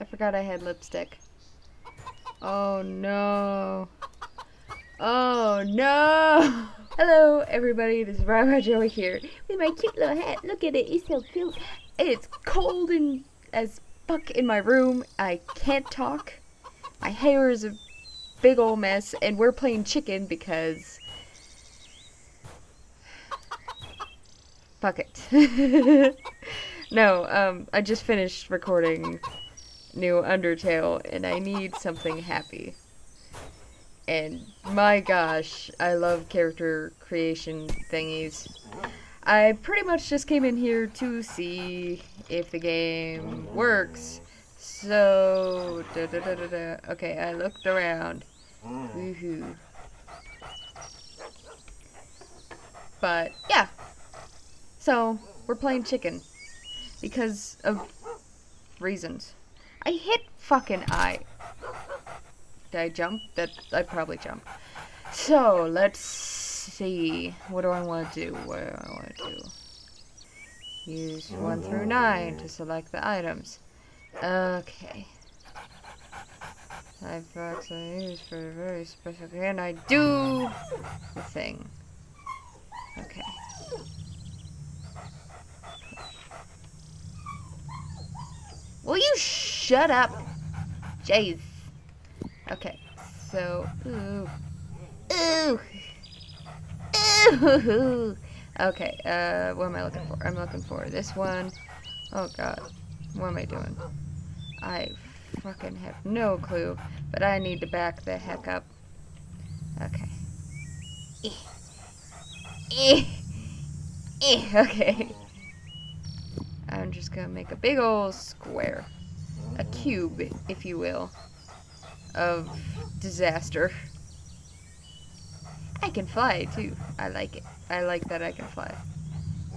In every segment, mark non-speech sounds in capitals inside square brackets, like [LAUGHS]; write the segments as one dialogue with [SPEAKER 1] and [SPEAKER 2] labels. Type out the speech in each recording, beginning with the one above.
[SPEAKER 1] I forgot I had lipstick. Oh no. Oh no! Hello everybody, this is Rara Joey here with my cute little hat. Look at it, it's so cute. It's cold and as fuck in my room. I can't talk. My hair is a big old mess and we're playing chicken because fuck it. [LAUGHS] no, um, I just finished recording new Undertale and I need something happy. And my gosh, I love character creation thingies. I pretty much just came in here to see if the game works. So, da, da, da, da, da. okay, I looked around. Woohoo. But, yeah. So, we're playing chicken. Because of reasons. I hit fucking I. Did I jump? That I probably jumped. So let's see. What do I want to do? What do I want to do? Use one through nine to select the items. Okay. Five bucks I use for a very special. And I do the thing. Okay. Will you shut up? Jeez. Okay, so, ooh. Ooh! Ooh! Okay, uh, what am I looking for? I'm looking for this one. Oh god. What am I doing? I fucking have no clue, but I need to back the heck up. Okay. Eh. Eh. Eh. Okay. I'm just gonna make a big old square. A cube, if you will, of disaster. I can fly too. I like it. I like that I can fly.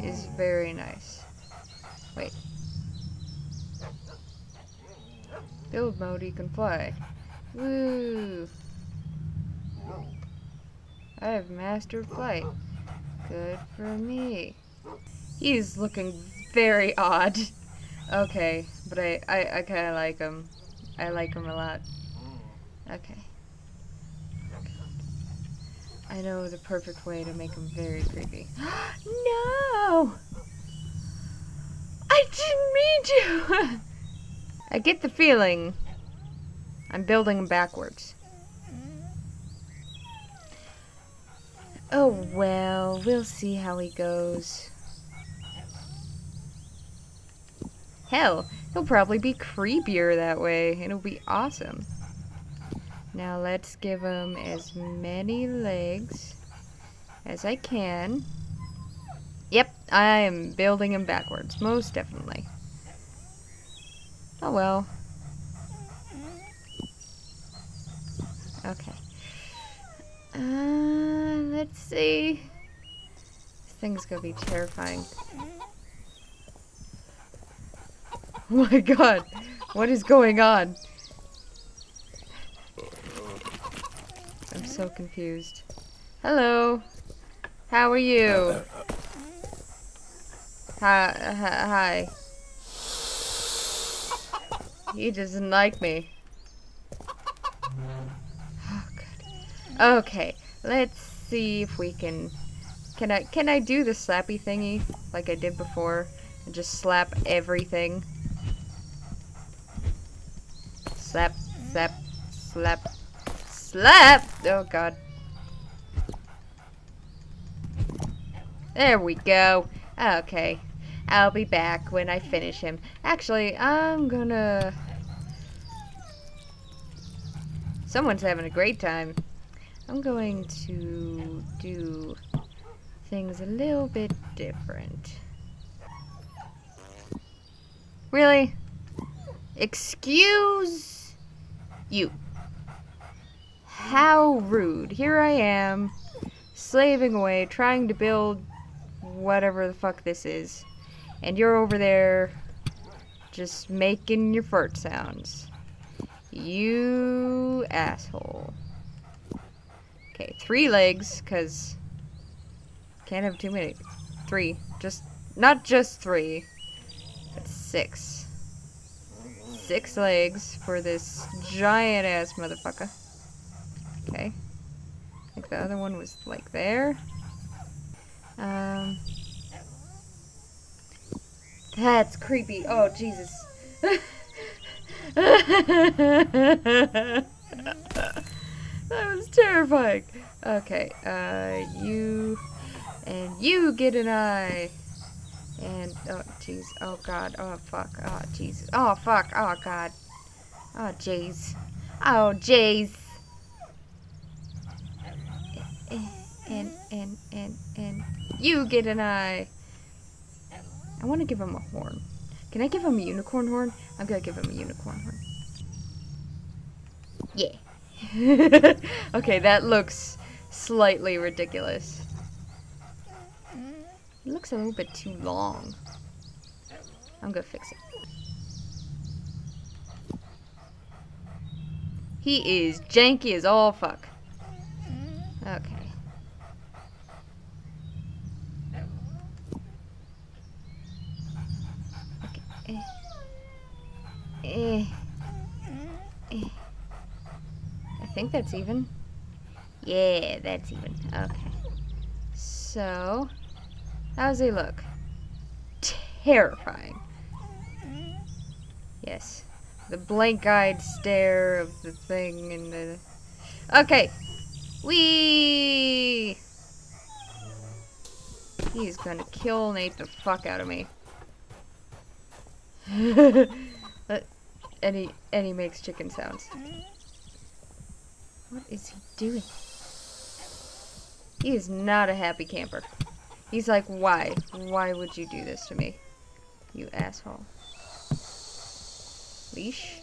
[SPEAKER 1] It's very nice. Wait. Build mode, you can fly. Woo! I have mastered flight. Good for me. He's looking very odd. Okay, but I, I, I kind of like him. I like him a lot. Okay. I know the perfect way to make him very creepy. [GASPS] no! I didn't mean to! [LAUGHS] I get the feeling I'm building him backwards. Oh well, we'll see how he goes. Hell, he'll probably be creepier that way. It'll be awesome. Now let's give him as many legs as I can. Yep, I am building him backwards, most definitely. Oh well. Okay. Uh, let's see. This thing's gonna be terrifying. [LAUGHS] Oh my god, what is going on? I'm so confused. Hello. How are you? Uh, uh, hi. Uh, hi. He doesn't like me. Oh, good. Okay, let's see if we can... Can I, can I do the slappy thingy like I did before? And just slap everything? Slap, slap, slap, slap! Oh god. There we go. Okay. I'll be back when I finish him. Actually, I'm gonna... Someone's having a great time. I'm going to do things a little bit different. Really? Excuse you. How rude. Here I am, slaving away, trying to build whatever the fuck this is. And you're over there just making your fart sounds. You asshole. Okay, three legs, because can't have too many. Three. Just, not just three. That's six. Six legs for this giant ass motherfucker. Okay. I think the other one was like there. Um. That's creepy. Oh, Jesus. [LAUGHS] that was terrifying. Okay, uh, you and you get an eye. And, oh, jeez. Oh, God. Oh, fuck. Oh, Jesus. Oh, fuck. Oh, God. Oh, jeez. Oh, jeez. And, and, and, and, you get an eye. I want to give him a horn. Can I give him a unicorn horn? I'm gonna give him a unicorn horn. Yeah. [LAUGHS] okay, that looks slightly ridiculous. It looks a little bit too long. I'm gonna fix it. He is janky as all fuck. Okay. Okay. Eh. Eh. Eh. I think that's even. Yeah, that's even. Okay. So, how does he look? Terrifying. Yes. The blank-eyed stare of the thing and the... Okay. Wee. He's gonna kill Nate the fuck out of me. [LAUGHS] and he, and he makes chicken sounds. What is he doing? He is not a happy camper. He's like, why? Why would you do this to me? You asshole. Leash?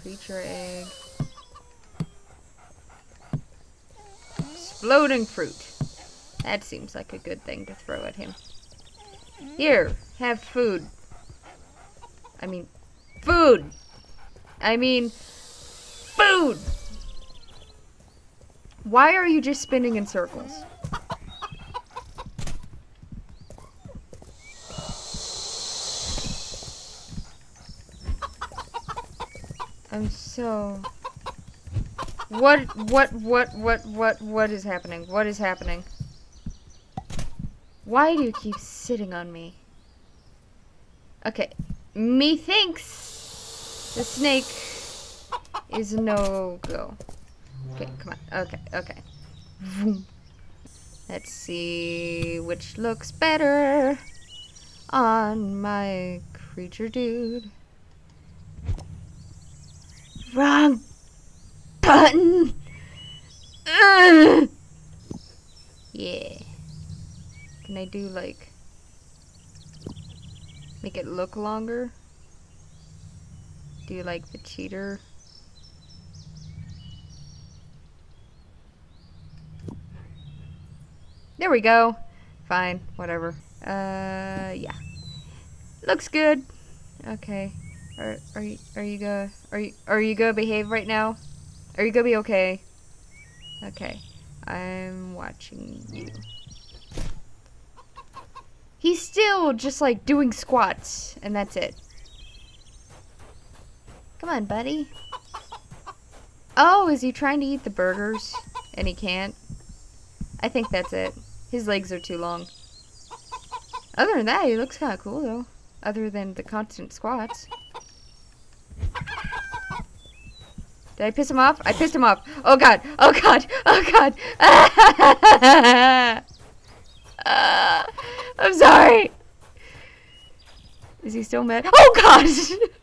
[SPEAKER 1] Creature egg. Exploding fruit. That seems like a good thing to throw at him. Here, have food. I mean, food! I mean, food! Why are you just spinning in circles? I'm so... What, what, what, what, what, what is happening? What is happening? Why do you keep sitting on me? Okay, methinks the snake is no-go. Okay, come on. Okay, okay. Let's see which looks better on my creature dude. Wrong button! Yeah. Can I do like make it look longer? Do you like the cheater? There we go. Fine, whatever. Uh, yeah. Looks good. Okay. Are are you are you gonna are you are you gonna behave right now? Are you gonna be okay? Okay. I'm watching you. He's still just like doing squats, and that's it. Come on, buddy. Oh, is he trying to eat the burgers? And he can't? I think that's it. His legs are too long. Other than that, he looks kind of cool, though. Other than the constant squats. Did I piss him off? I pissed him off. Oh god. Oh god. Oh god. uh, [LAUGHS] I'm sorry. Is he still mad? Oh god.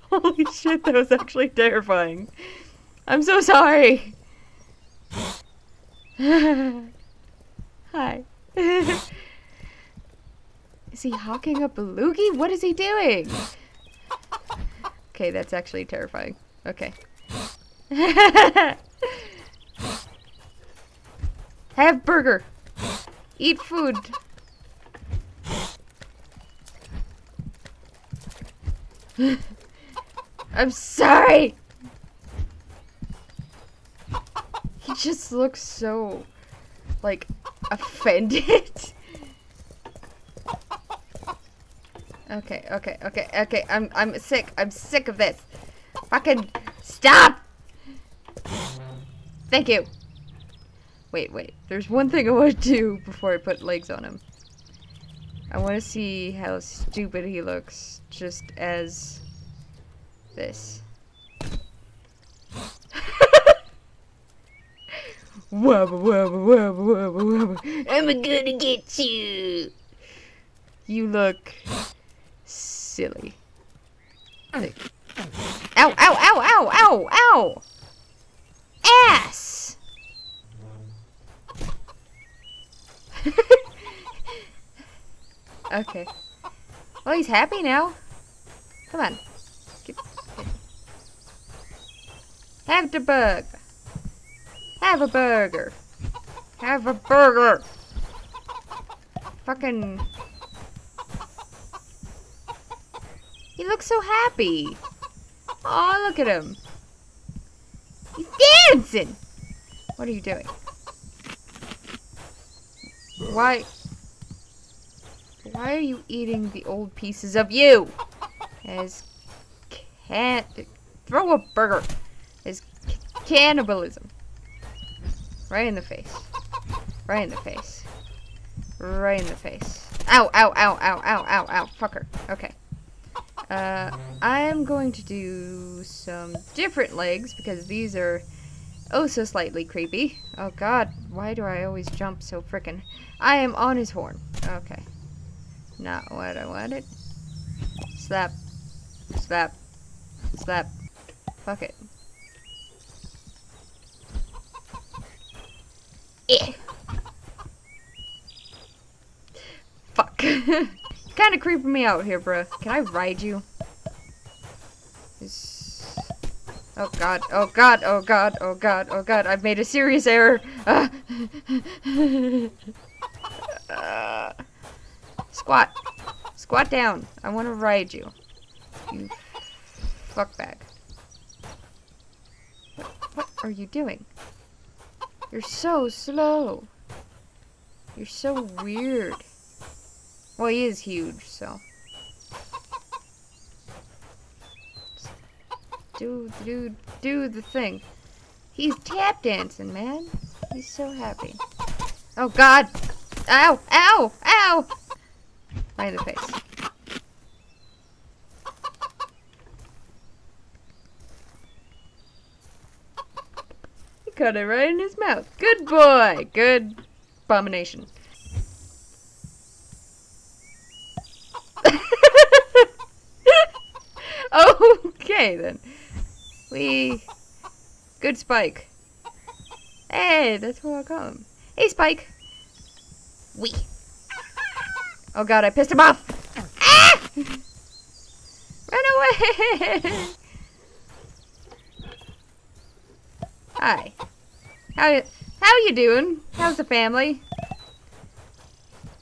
[SPEAKER 1] [LAUGHS] Holy shit, that was actually terrifying. I'm so sorry. Hi. [LAUGHS] is he hawking up a loogie? What is he doing? Okay, that's actually terrifying. Okay. [LAUGHS] Have burger. Eat food. [LAUGHS] I'm sorry. He just looks so, like, offended. [LAUGHS] Okay, okay, okay, okay. I'm I'm sick. I'm sick of this. Fucking stop! Thank you. Wait, wait. There's one thing I want to do before I put legs on him. I want to see how stupid he looks just as this. [LAUGHS] wubba wubba wubba wubba wubba. I'm gonna get you. You look silly. Ow, ow, ow, ow, ow, ow! Ass! [LAUGHS] okay. Well, he's happy now. Come on. Get, get. Have the burger. Have a burger. Have a burger. Fucking. He looks so happy. Oh, look at him. What are you doing? Why? Why are you eating the old pieces of you? As can't throw a burger. As cannibalism. Right in the face. Right in the face. Right in the face. Ow, ow, ow, ow, ow, ow, ow. Fucker. Okay. Uh, I am going to do some different legs because these are oh so slightly creepy. Oh god, why do I always jump so frickin'? I am on his horn. Okay. Not what I wanted. Slap. Slap. Slap. Fuck it. Eh. Fuck. [LAUGHS] kind of creeping me out here, bruh. Can I ride you? Oh god, oh god, oh god, oh god, oh god, I've made a serious error. Uh. uh. Squat. Squat down. I want to ride you. You fuckbag. What, what are you doing? You're so slow. You're so weird. Well, he is huge, so. Do, do, do the thing. He's tap dancing, man. He's so happy. Oh, God. Ow, ow, ow. Right in the face. He cut it right in his mouth. Good boy. Good abomination. [LAUGHS] okay, then. We... Good Spike. Hey, that's where I'll call him. Hey, Spike. We. Oh god, I pissed him off. Ah! Run away! Hi. How how you doing? How's the family?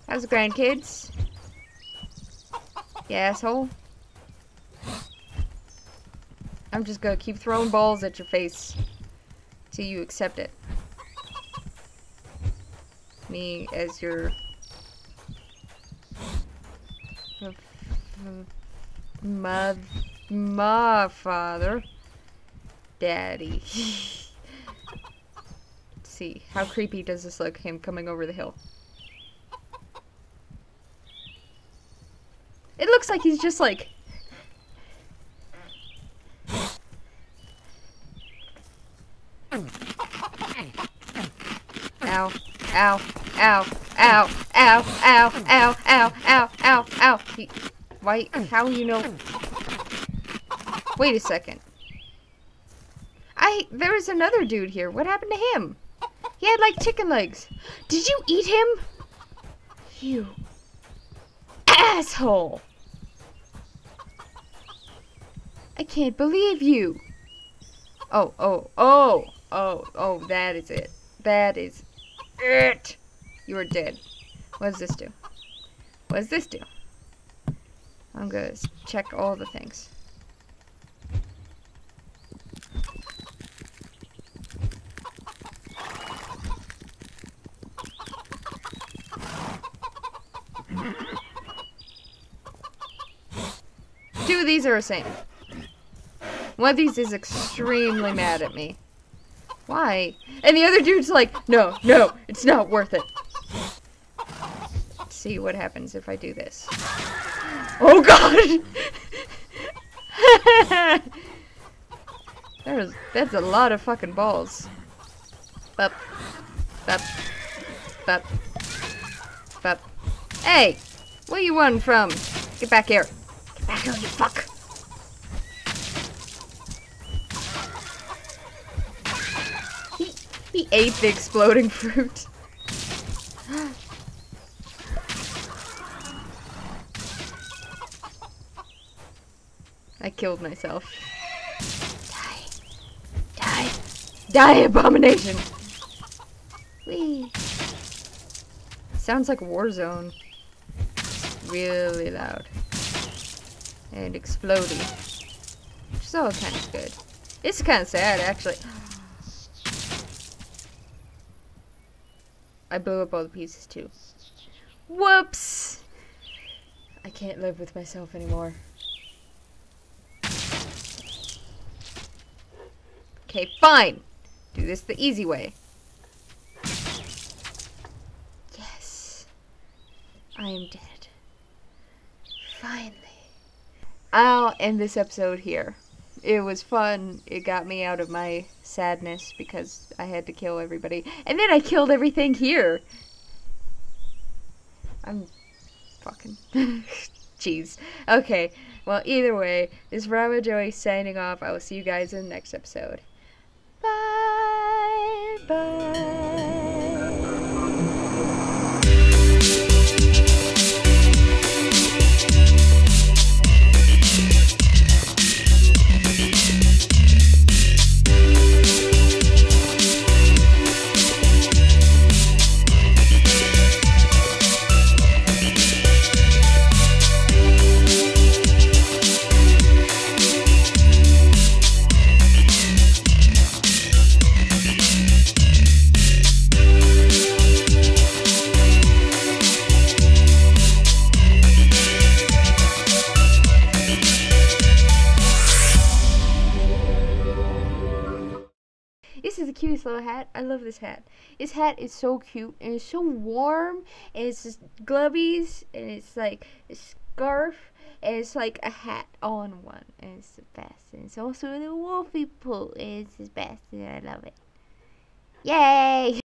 [SPEAKER 1] How's the grandkids? You asshole. I'm just gonna keep throwing balls at your face till you accept it. Me as your my my father, daddy. [LAUGHS] See, how creepy does this look? Him coming over the hill. It looks like he's just like Ow, ow, ow, ow, ow, ow, ow, ow, ow, ow. Why, how you know? Wait a second. I, there was another dude here. What happened to him? He had like chicken legs. Did you eat him? You asshole. I can't believe you. Oh, oh, oh, oh, oh, that is it. That is it. You are dead. What does this do? What does this do? I'm gonna check all the things. Two of these are the same. One of these is extremely mad at me. Why? And the other dude's like, no, no, it's not worth it. See what happens if I do this. Oh god! [LAUGHS] There's, that's a lot of fucking balls. Bup. Bup. Bup. Bup. Hey! Where you run from? Get back here. Get back here, you fuck! He, he ate the exploding [LAUGHS] fruit. I killed myself. Die. Die. Die, abomination! Whee! Sounds like Warzone. Really loud. And exploding. Which is all kind of good. It's kind of sad, actually. I blew up all the pieces, too. Whoops! I can't live with myself anymore. Okay, fine. Do this the easy way. Yes. I am dead. Finally. I'll end this episode here. It was fun. It got me out of my sadness because I had to kill everybody. And then I killed everything here. I'm fucking. [LAUGHS] Jeez. Okay. Well, either way, this is Rara Joey signing off. I will see you guys in the next episode. Bye. Little hat. I love this hat. This hat is so cute and it's so warm and it's just glovies and it's like a scarf and it's like a hat all in one and it's the best. And it's also a little wolfie poo and it's the best and I love it. Yay!